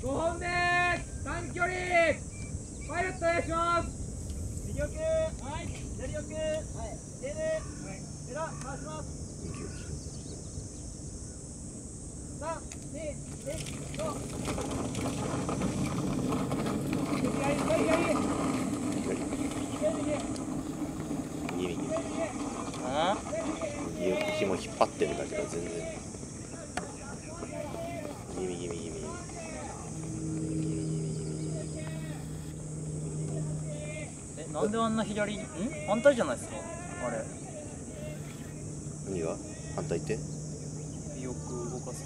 5本です短距離パイロットお願いします右奥はい左奥はい出るはいエラ回します三二一ゴー左左左右右右あ右右紐引っ張ってるんだけど全然右右右右右右えなんであんな左にん？反対じゃないですかあれ。何が？反対って？んよく動かす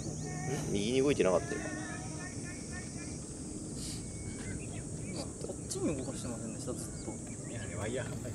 右に動いてなかったよ。方こっちに動かしてませんでしたずっと。ワイヤー反対